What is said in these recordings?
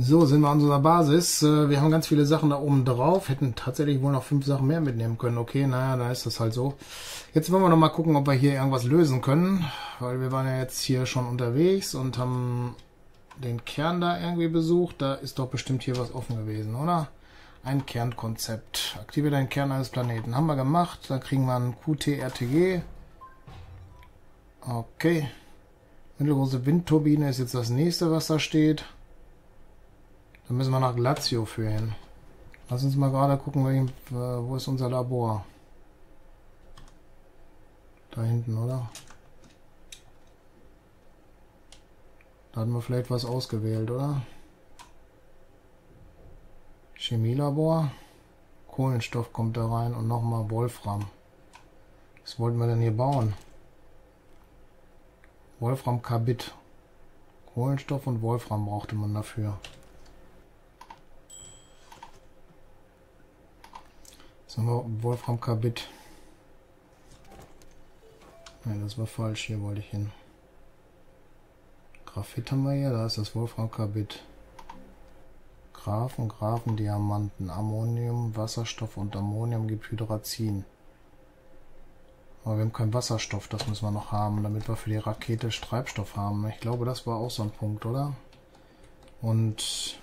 So, sind wir an unserer Basis. Äh, wir haben ganz viele Sachen da oben drauf. Hätten tatsächlich wohl noch fünf Sachen mehr mitnehmen können. Okay, naja, dann ist das halt so. Jetzt wollen wir noch mal gucken, ob wir hier irgendwas lösen können. Weil wir waren ja jetzt hier schon unterwegs und haben den Kern da irgendwie besucht. Da ist doch bestimmt hier was offen gewesen, oder? Ein Kernkonzept. Aktiviere den Kern eines Planeten. Haben wir gemacht. Dann kriegen wir ein QTRTG. Okay. Mittelgroße Windturbine ist jetzt das nächste, was da steht. Dann müssen wir nach Lazio führen. Lass uns mal gerade gucken, wo ist unser Labor. Da hinten, oder? Da hatten wir vielleicht was ausgewählt, oder? Chemielabor. Kohlenstoff kommt da rein und nochmal Wolfram. Was wollten wir denn hier bauen? Wolfram Carbid. Kohlenstoff und Wolfram brauchte man dafür. So, Wolfram Carbid. Nein, das war falsch. Hier wollte ich hin. Graphit haben wir hier. Da ist das Wolfram Carbid. Graphen, Graphen, Diamanten, Ammonium, Wasserstoff und Ammonium gibt Hydrazin. Aber wir haben keinen Wasserstoff, das müssen wir noch haben, damit wir für die Rakete Treibstoff haben. Ich glaube, das war auch so ein Punkt, oder? Und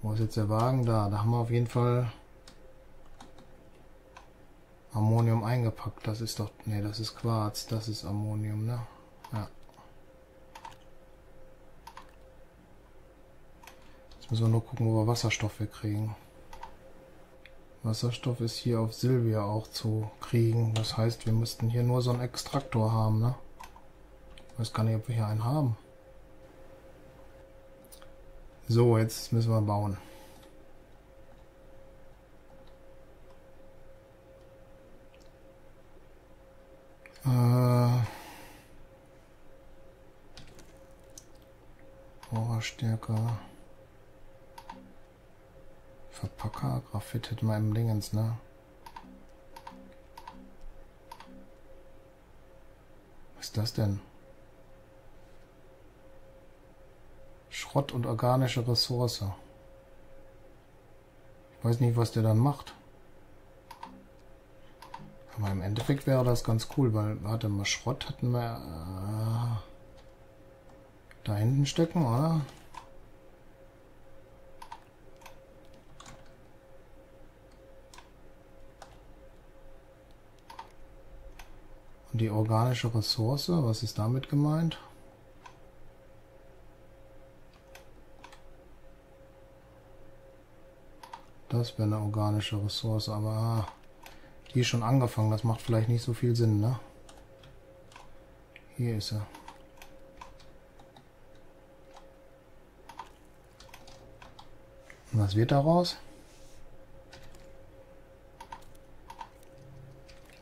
wo ist jetzt der Wagen? Da, da haben wir auf jeden Fall Ammonium eingepackt. Das ist doch... Ne, das ist Quarz. Das ist Ammonium, ne? Ja. Jetzt müssen wir nur gucken, wo wir Wasserstoff kriegen. Wasserstoff ist hier auf Silvia auch zu kriegen. Das heißt, wir müssten hier nur so einen Extraktor haben, ne? Ich weiß gar nicht, ob wir hier einen haben. So, jetzt müssen wir bauen. Äh, Rohrstärke. Verpacker, Graphit hätte man im Dingens, ne? Was ist das denn? Schrott und organische Ressource. Ich weiß nicht, was der dann macht. Aber im Endeffekt wäre das ganz cool, weil, warte mal, Schrott hatten wir äh, da hinten stecken, oder? Und die organische Ressource, was ist damit gemeint? Das wäre eine organische Ressource, aber ah, ist schon angefangen. Das macht vielleicht nicht so viel Sinn, ne? Hier ist er. Und was wird daraus?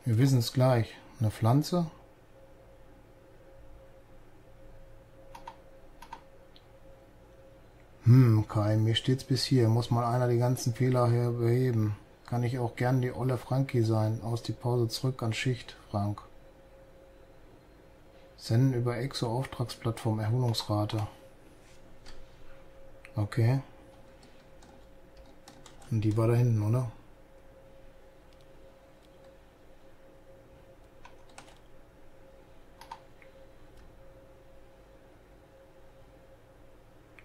Wir wissen es gleich. Eine Pflanze. Hm, Kai, mir steht's bis hier. Muss mal einer die ganzen Fehler hier beheben. Kann ich auch gern die olle Frankie sein. Aus die Pause zurück an Schicht, Frank. Senden über Exo-Auftragsplattform Erholungsrate. Okay. Und die war da hinten, oder?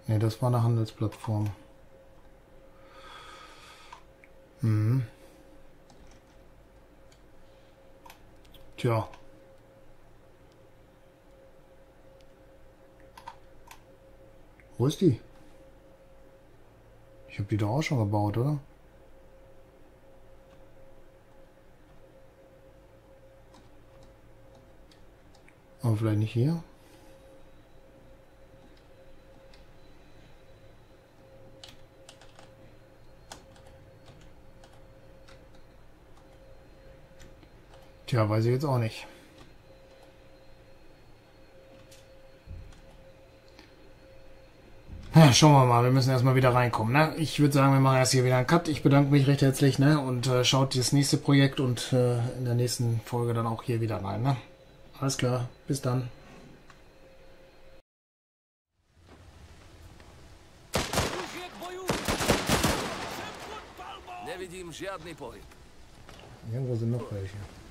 Ne, das war eine Handelsplattform. Mhm. Tja. Wo ist die? Ich habe die doch auch schon gebaut, oder? Aber vielleicht nicht hier? Tja, weiß ich jetzt auch nicht. Ja, schauen wir mal, wir müssen erstmal wieder reinkommen. Ne? Ich würde sagen, wir machen erst hier wieder einen Cut. Ich bedanke mich recht herzlich ne? und äh, schaut das nächste Projekt und äh, in der nächsten Folge dann auch hier wieder rein. Ne? Alles klar, bis dann. Irgendwo sind noch welche.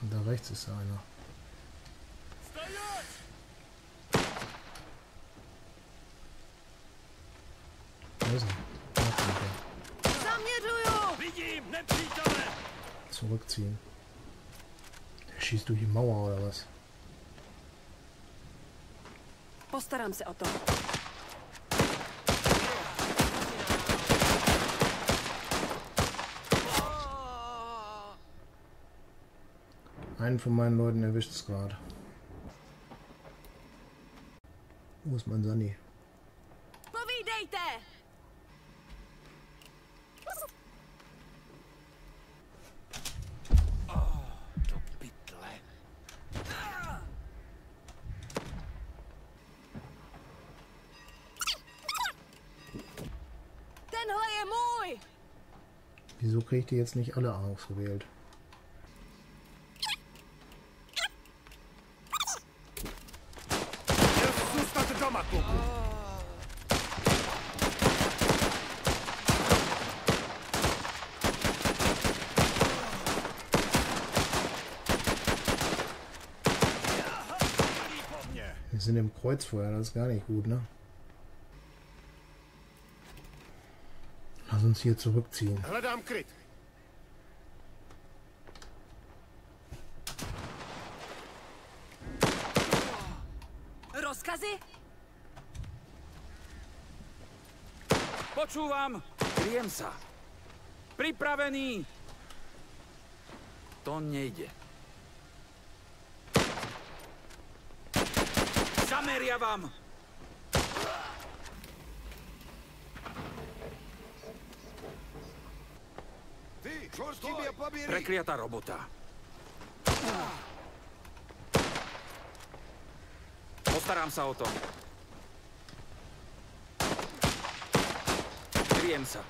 Und da rechts ist einer. Er? Er. Vidím nepřítele! Zurückziehen. Der schießt durch die Mauer oder was? Postarám se o to. Einen von meinen Leuten erwischt es gerade. Wo ist mein Sunny? Wieso kriege ich die jetzt nicht alle ausgewählt? Sind im Kreuzfeuer, das ist gar nicht gut, ne? Lass uns hier zurückziehen. Rozkazy? Počúvam! Kriem sa. Pripravený! To nejde. Zameriavam! Ty! Prekliatá robota. Postarám sa o to. Kriem sa.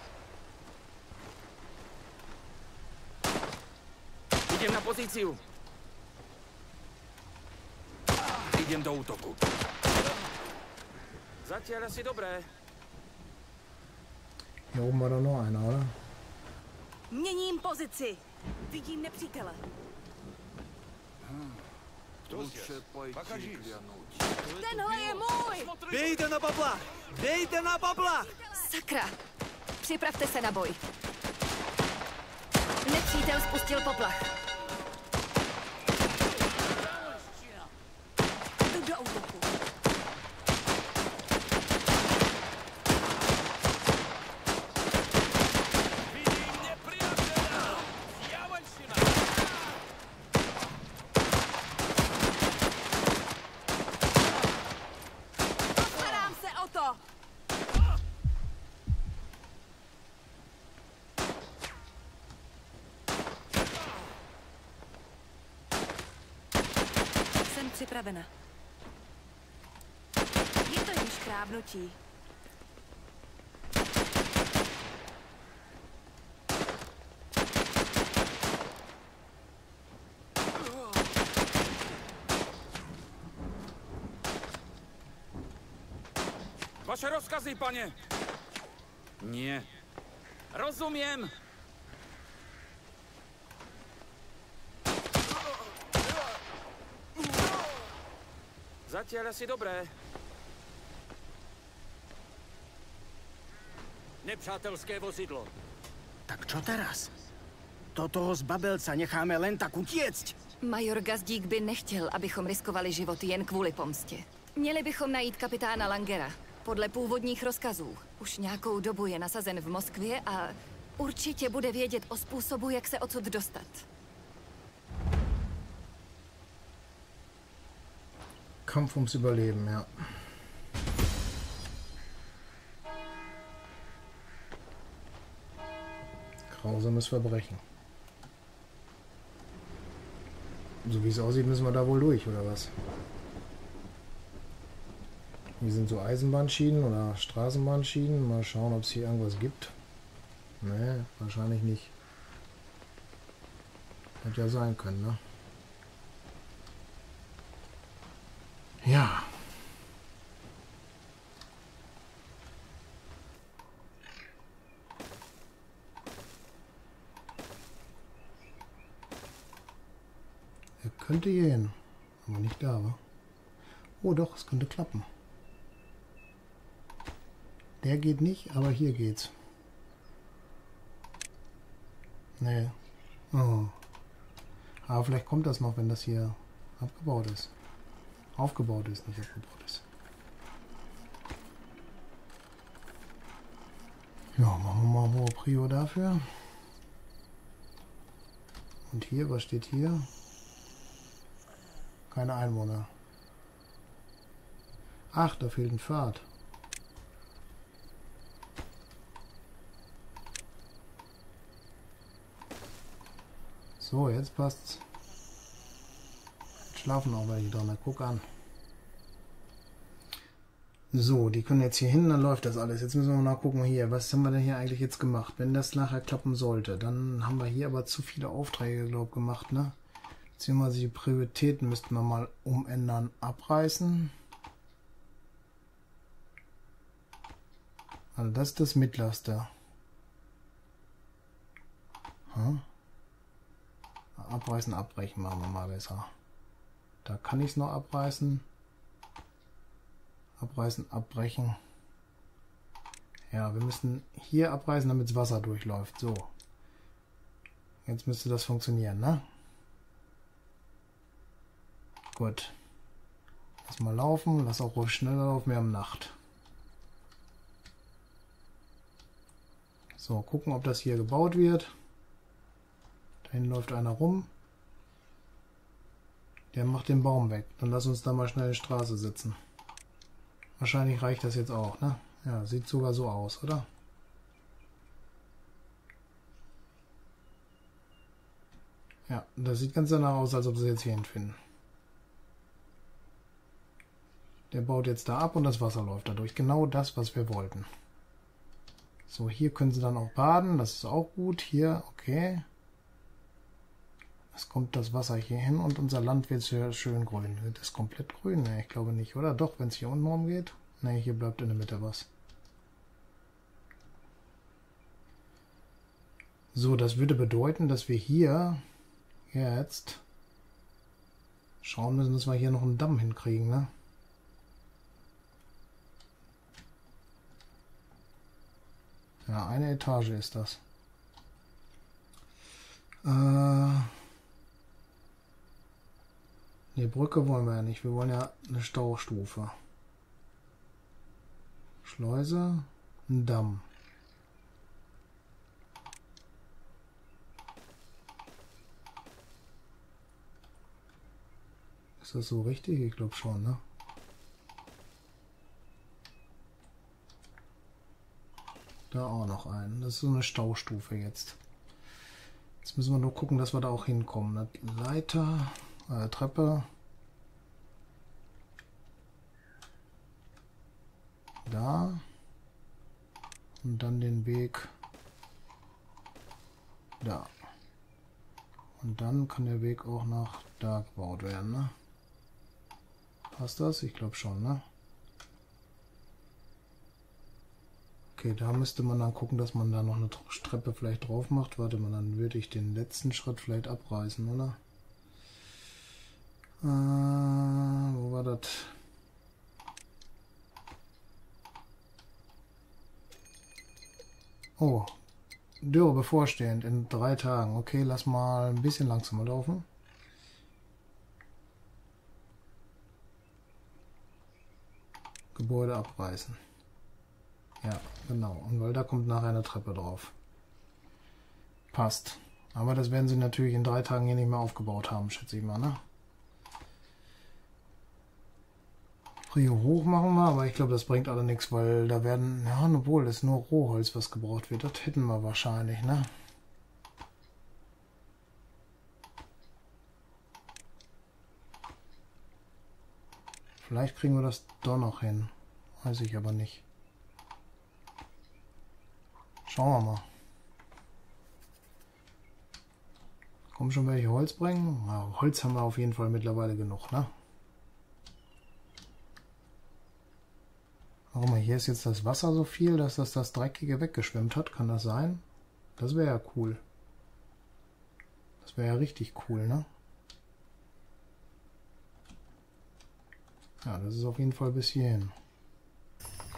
Idem na pozíciu. Idem do útoku. Zatiaľ asi dobré. Hier oben war doch noch einer, oder? Měním pozici. Vidím nepřítele. Lúče pojď Покажись. kľanúť. Tenhle je můj! Dejte na bablách! Dejte na bablách! Sakra! Připravte se na boj. Nepřítel spustil poplach. Připravena. Je to jen škrábnutí. Vaše rozkazy, pane! Nie. Rozumiem! Zatiaľ asi dobré. Nepřátelské vozidlo. Tak čo teraz? Do toho zbabelca necháme len tak utiecť. Major Gazdík by nechtěl, abychom riskovali život jen kvůli pomstě. Měli bychom najít kapitána Langera. Podle původních rozkazů. Už nějakou dobu je nasazen v Moskvě a určitě bude vědět o způsobu, jak se odsud dostat. Kampf ums Überleben, ja. Grausames Verbrechen. So wie es aussieht, müssen wir da wohl durch, oder was? Hier sind so Eisenbahnschienen oder Straßenbahnschienen. Mal schauen, ob es hier irgendwas gibt. Nee, wahrscheinlich nicht. Hätte ja sein können, ne? Ja. Er könnte hier hin. Aber nicht da, wa? Oh doch, es könnte klappen. Der geht nicht, aber hier geht's. Nee. Oh. Aber vielleicht kommt das noch, wenn das hier abgebaut ist. Aufgebaut ist, nicht abgebaut ist. Ja, machen wir mal hohe Prio dafür. Und hier, was steht hier? Keine Einwohner. Ach, da fehlt ein Pfad. So, jetzt passt's. Schlafen auch welche drin. Guck an. So, die können jetzt hier hin, dann läuft das alles. Jetzt müssen wir mal gucken hier, was haben wir denn hier eigentlich jetzt gemacht? Wenn das nachher klappen sollte, dann haben wir hier aber zu viele Aufträge, glaube gemacht, ne? Beziehungsweise die Prioritäten müssten wir mal umändern, abreißen. Also das ist das mittlerste. Hm? Abreißen, abbrechen machen wir mal besser. Da kann ich es noch abreißen. Abreißen, abbrechen. Ja, wir müssen hier abreißen, damit das Wasser durchläuft. So. Jetzt müsste das funktionieren, ne? Gut. Lass mal laufen. Lass auch ruhig schneller laufen. Wir haben Nacht. So, gucken, ob das hier gebaut wird. Dahin läuft einer rum. Der macht den Baum weg. Dann lass uns da mal schnell in die Straße sitzen. Wahrscheinlich reicht das jetzt auch, ne? Ja, sieht sogar so aus, oder? Ja, das sieht ganz danach aus, als ob sie jetzt hier hinfinden. Der baut jetzt da ab und das Wasser läuft dadurch. Genau das, was wir wollten. So, hier können sie dann auch baden. Das ist auch gut. Hier, okay. Es kommt das Wasser hier hin und unser Land wird sehr schön grün. Wird es komplett grün? Ne, ich glaube nicht, oder? Doch, wenn es hier unten rumgeht. Ne, hier bleibt in der Mitte was. So, das würde bedeuten, dass wir hier jetzt schauen müssen, dass wir hier noch einen Damm hinkriegen, ne? Ja, eine Etage ist das. Äh, ne, Brücke wollen wir ja nicht. Wir wollen ja eine Staustufe. Schleuse, ein Damm. Ist das so richtig? Ich glaube schon, ne? Da auch noch einen. Das ist so eine Staustufe jetzt. Jetzt müssen wir nur gucken, dass wir da auch hinkommen. Leiter, äh, Treppe. Da. Und dann den Weg da. Und dann kann der Weg auch nach da gebaut werden, ne? Passt das? Ich glaube schon, ne? Okay, da müsste man dann gucken, dass man da noch eine Treppe vielleicht drauf macht. Warte mal, dann würde ich den letzten Schritt vielleicht abreißen, oder? Äh, wo war das? Oh, Dürre bevorstehend in drei Tagen. Okay, lass mal ein bisschen langsamer laufen. Gebäude abreißen. Ja, genau. Und weil da kommt nachher eine Treppe drauf. Passt. Aber das werden sie natürlich in drei Tagen hier nicht mehr aufgebaut haben, schätze ich mal, ne? Prio hoch machen wir, aber ich glaube, das bringt alle nichts, weil da werden, ja, obwohl, ist nur Rohholz, was gebraucht wird. Das hätten wir wahrscheinlich, ne? Vielleicht kriegen wir das doch noch hin. Weiß ich aber nicht. Schauen wir mal. Kommen schon welche Holz bringen? Ja, Holz haben wir auf jeden Fall mittlerweile genug, ne? Warum hier ist jetzt das Wasser so viel, dass das das Dreckige weggeschwemmt hat? Kann das sein? Das wäre ja cool. Das wäre ja richtig cool, ne? Ja, das ist auf jeden Fall bis hierhin.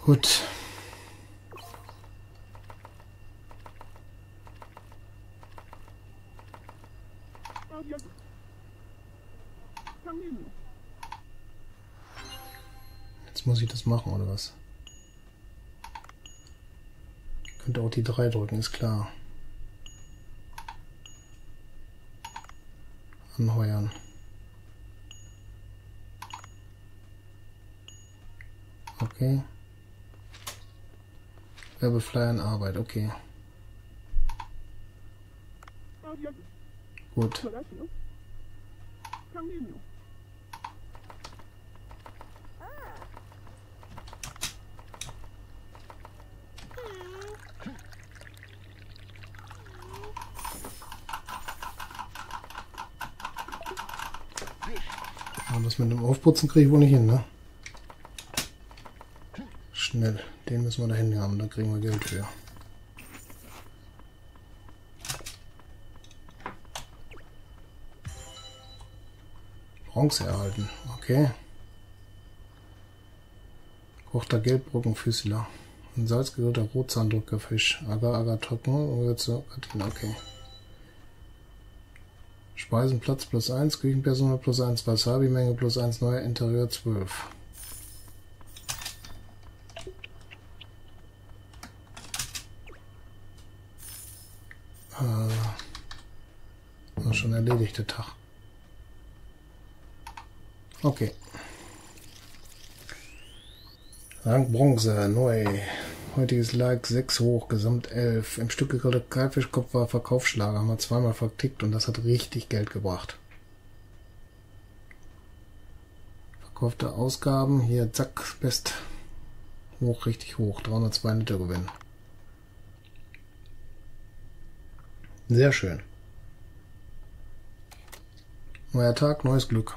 Gut. Jetzt muss ich das machen, oder was? Könnte auch die 3 drücken, ist klar. Anheuern. Okay. Werbeflyer in Arbeit, okay. Gut. Mit dem Aufputzen kriege ich wohl nicht hin, ne? Schnell. Den müssen wir da hinten haben, da kriegen wir Geld für. Bronze erhalten, okay. Kochter Gelbbrückenfüßler. Ein salzgerührter Rotzahndrückerfisch. Agar, agar, trocken, okay. Speisenplatz plus 1, Küchenpersonal plus 1, Wasabi-Menge plus 1, neuer Interieur 12. Äh, war schon erledigt, der Tag. Okay. Rang Bronze, neu. Heutiges Like 6 hoch, Gesamt 11. Im Stück gegrillter Kalbfischkopf war Verkaufsschlager, haben wir zweimal vertickt und das hat richtig Geld gebracht. Verkaufte Ausgaben, hier zack, best. Hoch, richtig hoch, 302 Liter Gewinn. Sehr schön. Neuer Tag, neues Glück.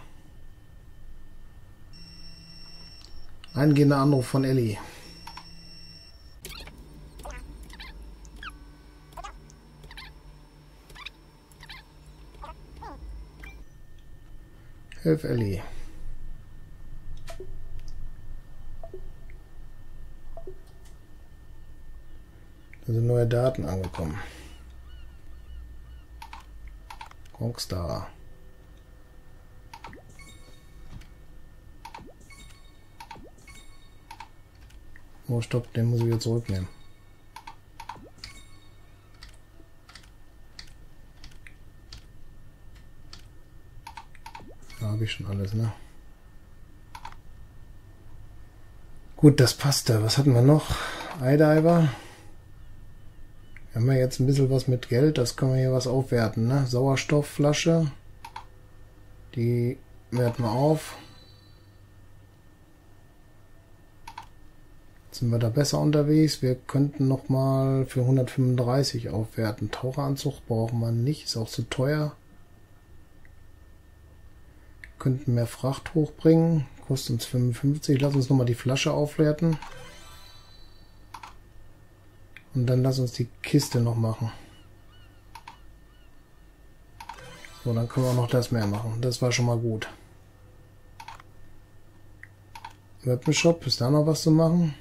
Eingehender Anruf von Ellie. Hilf Ellie. Da sind neue Daten angekommen. Rockstar. Oh, stopp, den muss ich wieder zurücknehmen. Habe ich schon alles, ne? Gut, das passt da. Was hatten wir noch? Eidiver. Wir haben ja jetzt ein bisschen was mit Geld. Das können wir hier was aufwerten, ne? Sauerstoffflasche. Die werten wir auf. sind wir da besser unterwegs. Wir könnten noch mal für 135 aufwerten. Taucheranzug brauchen wir nicht, ist auch zu teuer. Könnten mehr Fracht hochbringen, kostet uns 55. Lass uns noch mal die Flasche aufwerten. Und dann lass uns die Kiste noch machen. So, dann können wir auch noch das mehr machen. Das war schon mal gut. Webshop, ist da noch was zu machen?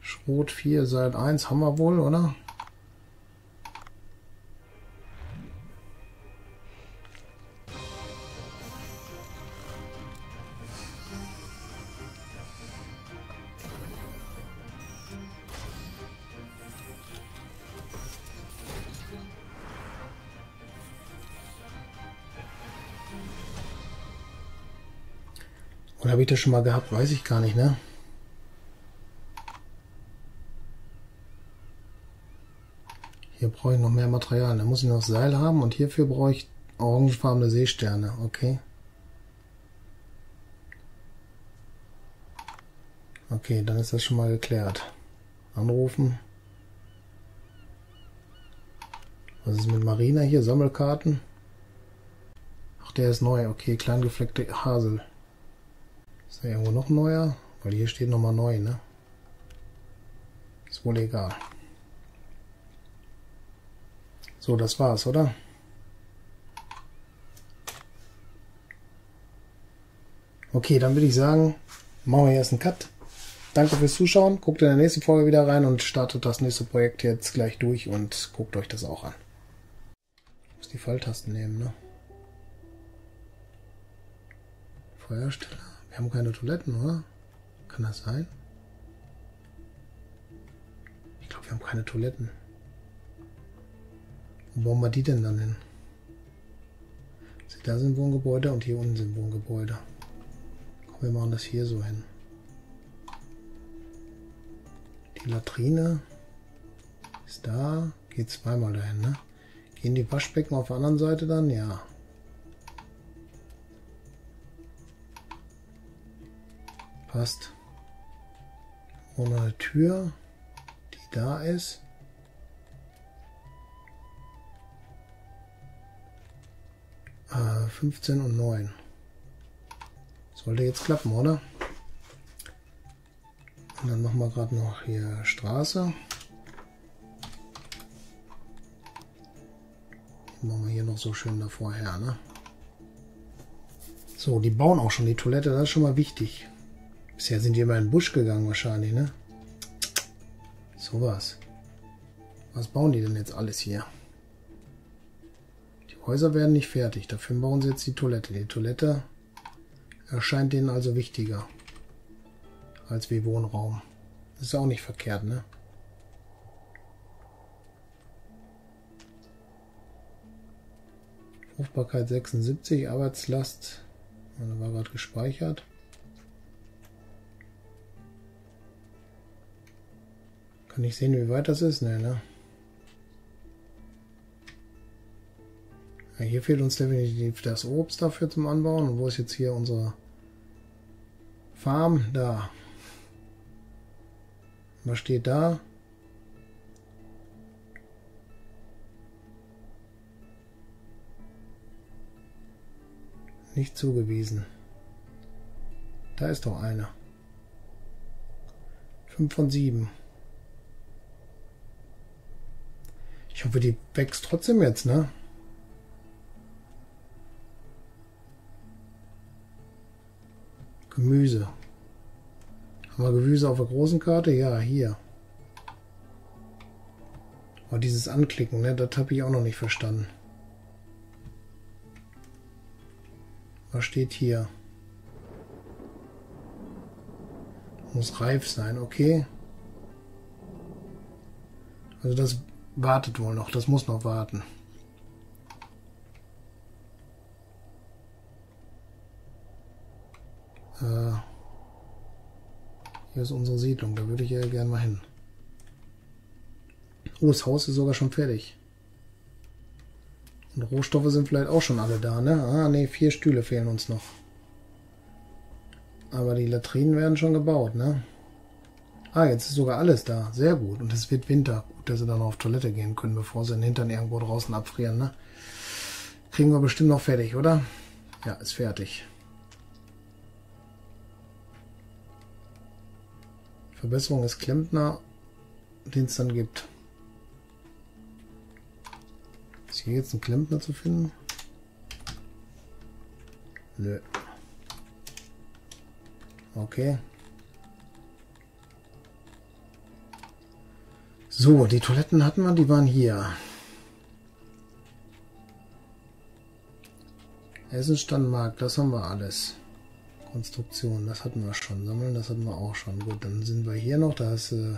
Schrot 4, Seil 1 haben wir wohl, oder? Das schon mal gehabt? Weiß ich gar nicht, ne? Hier brauche ich noch mehr Material. Da muss ich noch Seil haben und hierfür brauche ich orangefarbene Seesterne. Okay. Okay, dann ist das schon mal geklärt. Anrufen. Was ist mit Marina hier? Sammelkarten. Ach, der ist neu. Okay, kleingefleckte Hasel. Ist da irgendwo noch neuer? Weil hier steht nochmal neu, ne? Ist wohl egal. So, das war's, oder? Okay, dann würde ich sagen, machen wir erst einen Cut. Danke fürs Zuschauen. Guckt in der nächsten Folge wieder rein und startet das nächste Projekt jetzt gleich durch und guckt euch das auch an. Ich muss die Falltasten nehmen, ne? Feuersteller. Wir haben keine Toiletten, oder? Kann das sein? Ich glaube, wir haben keine Toiletten. Wo bauen wir die denn dann hin? Da sind Wohngebäude und hier unten sind Wohngebäude. Komm, wir machen das hier so hin. Die Latrine ist da. Geht zweimal dahin, ne? Gehen die Waschbecken auf der anderen Seite dann? Ja. Passt. Ohne eine Tür, die da ist. Äh, 15 und 9. Sollte jetzt klappen, oder? Und dann machen wir gerade noch hier Straße. Machen wir hier noch so schön davor her, ne? So, die bauen auch schon die Toilette, das ist schon mal wichtig. Bisher sind die immer in den Busch gegangen wahrscheinlich, ne? So was. Was bauen die denn jetzt alles hier? Die Häuser werden nicht fertig, dafür bauen sie jetzt die Toilette. Die Toilette erscheint denen also wichtiger als wie Wohnraum. Das ist auch nicht verkehrt, ne? Fruchtbarkeit 76, Arbeitslast, da war gerade gespeichert. Kann ich sehen, wie weit das ist? Ne, ne? Ja, hier fehlt uns definitiv das Obst dafür zum Anbauen. Und wo ist jetzt hier unsere Farm? Da. Was steht da? Nicht zugewiesen. Da ist doch eine. 5 von 7. Ich hoffe, die wächst trotzdem jetzt, ne? Gemüse. Haben wir Gemüse auf der großen Karte? Ja, hier. Aber dieses Anklicken, ne, das habe ich auch noch nicht verstanden. Was steht hier? Muss reif sein, okay. Also das wartet wohl noch, das muss noch warten. Äh, hier ist unsere Siedlung, da würde ich ja gerne mal hin. Oh, das Haus ist sogar schon fertig. Und Rohstoffe sind vielleicht auch schon alle da, ne? Ah, ne, vier Stühle fehlen uns noch. Aber die Latrinen werden schon gebaut, ne? Ah, jetzt ist sogar alles da. Sehr gut. Und es wird Winter. Gut, dass sie dann auf Toilette gehen können, bevor sie den Hintern irgendwo draußen abfrieren, ne? Kriegen wir bestimmt noch fertig, oder? Ja, ist fertig. Verbesserung des Klempner, den es dann gibt. Ist hier jetzt ein Klempner zu finden? Nö. Okay. So, die Toiletten hatten wir, die waren hier. Essenstandmarkt, das haben wir alles. Konstruktion, das hatten wir schon. Sammeln, das hatten wir auch schon. Gut, dann sind wir hier noch. Da ist äh,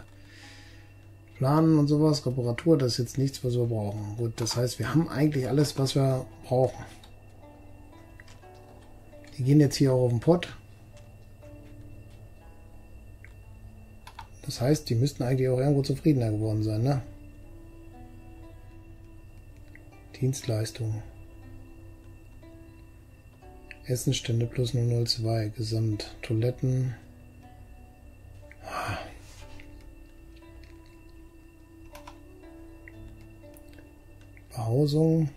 Planen und sowas. Reparatur, das ist jetzt nichts, was wir brauchen. Gut, das heißt, wir haben eigentlich alles, was wir brauchen. Die gehen jetzt hier auch auf den Pott. Das heißt, die müssten eigentlich auch irgendwo zufriedener geworden sein, ne? Dienstleistungen. Essenstände plus 002, Gesamt, Toiletten. Behausung.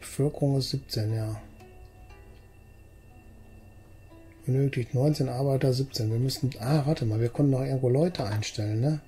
Bevölkerung ist 17, ja. Benötigt 19 Arbeiter, 17. Wir müssen. Ah, warte mal, wir konnten noch irgendwo Leute einstellen, ne?